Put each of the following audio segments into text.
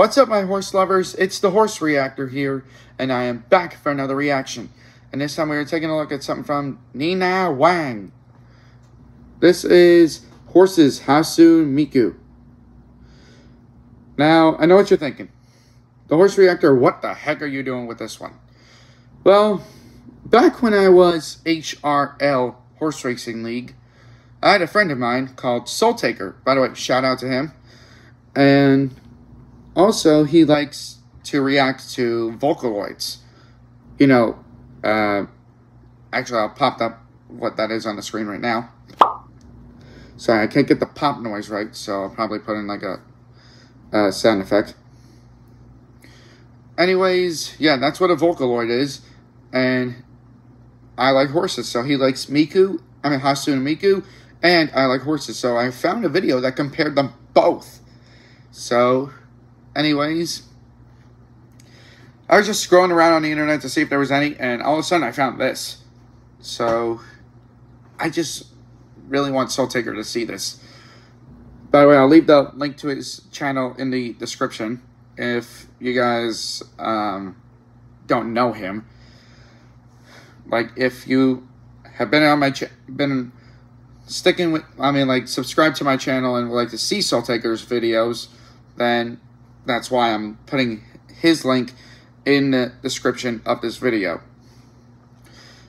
What's up, my horse lovers? It's the Horse Reactor here, and I am back for another reaction. And this time we are taking a look at something from Nina Wang. This is Horses Hatsune Miku. Now, I know what you're thinking. The Horse Reactor, what the heck are you doing with this one? Well, back when I was HRL Horse Racing League, I had a friend of mine called Soul Taker. By the way, shout out to him. And also, he likes to react to Vocaloids. You know, uh, actually, I'll pop up what that is on the screen right now. Sorry, I can't get the pop noise right, so I'll probably put in like a, a sound effect. Anyways, yeah, that's what a Vocaloid is. And I like horses, so he likes Miku, I mean Hatsune Miku, and I like horses. So I found a video that compared them both. So, anyways, I was just scrolling around on the internet to see if there was any, and all of a sudden I found this. So, I just really want Soul Taker to see this. By the way, I'll leave the link to his channel in the description if you guys um, don't know him. Like, if you have been on my been sticking with, I mean, like, subscribe to my channel and would like to see Soul Taker's videos, then that's why I'm putting his link in the description of this video.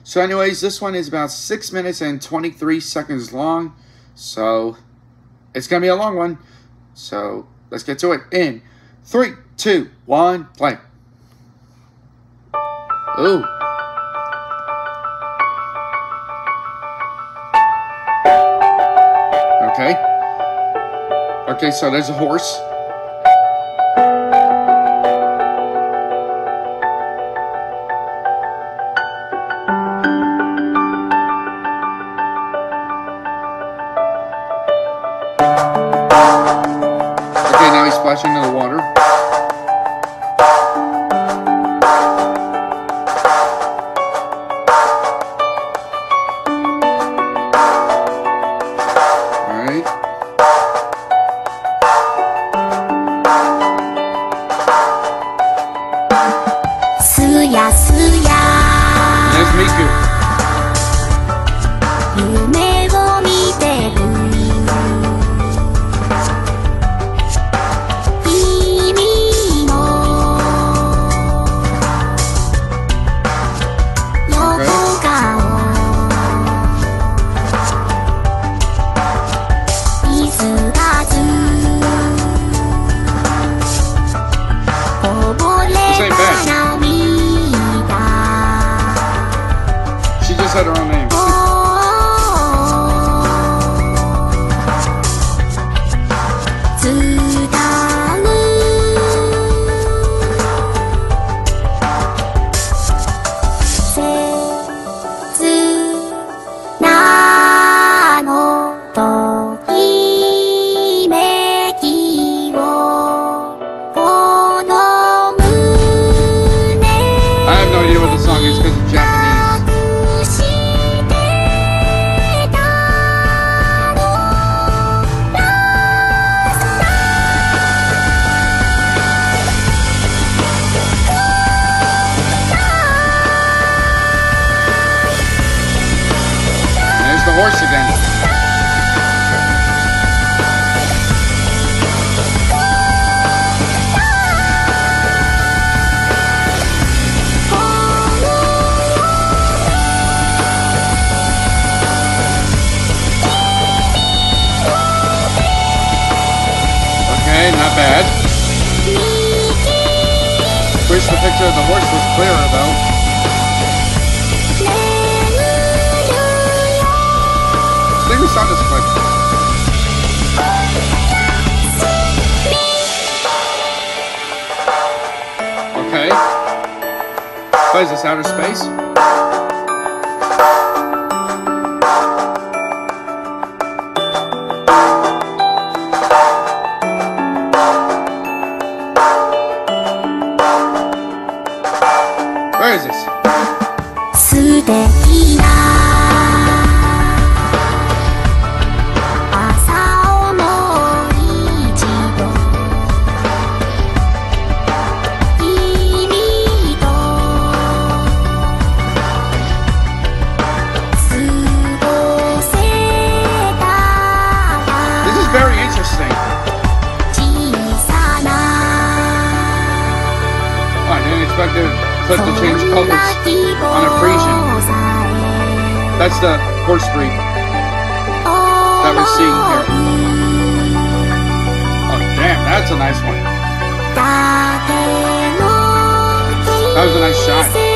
So anyways, this one is about 6 minutes and 23 seconds long. So, it's going to be a long one. So, let's get to it in three, two, one, play. Ooh. Okay. Okay, so there's a horse. Splashing into the water. The picture of the horse was clearer though. I think we saw this clip. Okay. What is this, outer space? Colors on a Frisian. That's the horse breed that we're seeing here. Oh, damn, that's a nice one. That was a nice shot.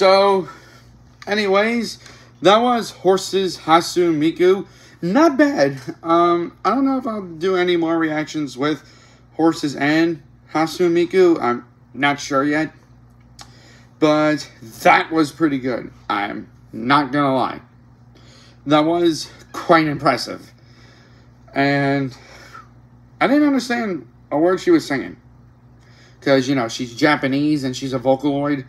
So, anyways, that was Horses Hatsune Miku. Not bad. Um, I don't know if I'll do any more reactions with Horses and Hatsune Miku. I'm not sure yet. But that was pretty good. I'm not gonna lie. That was quite impressive. And I didn't understand a word she was singing. Because, you know, she's Japanese and she's a Vocaloid.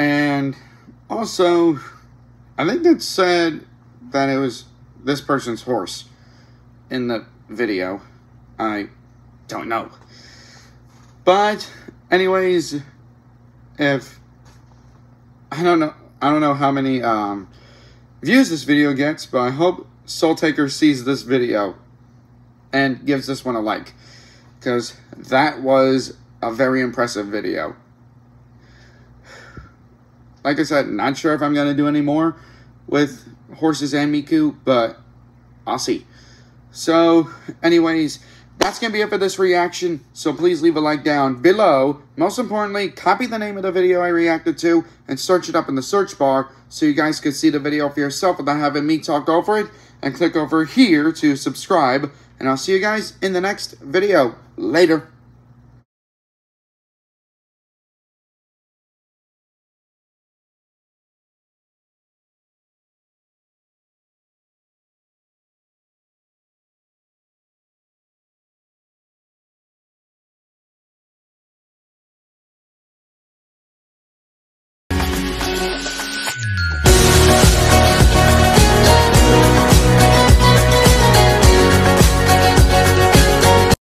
And also, I think it said that it was this person's horse in the video. I don't know. But, anyways, if I don't know, I don't know how many um, views this video gets, but I hope Soul Taker sees this video and gives this one a like because that was a very impressive video. Like I said, not sure if I'm going to do any more with horses and Miku, but I'll see. So, anyways, that's going to be it for this reaction. So please leave a like down below. Most importantly, copy the name of the video I reacted to and search it up in the search bar so you guys can see the video for yourself without having me talk over it. And click over here to subscribe. And I'll see you guys in the next video. Later.